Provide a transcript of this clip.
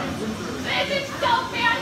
This is so bad.